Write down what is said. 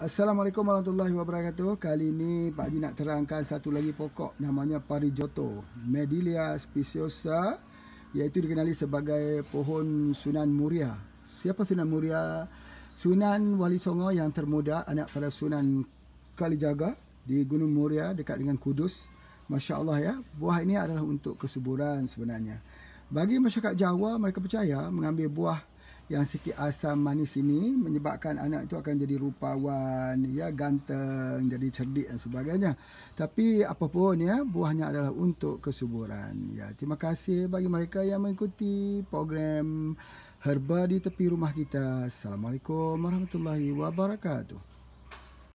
Assalamualaikum warahmatullahi wabarakatuh. Kali ini Pak Haji nak terangkan satu lagi pokok namanya Parijoto, Medilia speciosa iaitu dikenali sebagai pohon Sunan Muria. Siapa Sunan Muria? Sunan Wali Songo yang termuda, anak pada Sunan Kalijaga di Gunung Muria dekat dengan Kudus. Masya Allah ya, buah ini adalah untuk kesuburan sebenarnya. Bagi masyarakat Jawa, mereka percaya mengambil buah yang sikit asam manis ini menyebabkan anak itu akan jadi rupawan, ya ganteng, jadi cerdik dan sebagainya. Tapi apapun ya, buahnya adalah untuk kesuburan. Ya, terima kasih bagi mereka yang mengikuti program Herba di tepi rumah kita. Assalamualaikum warahmatullahi wabarakatuh.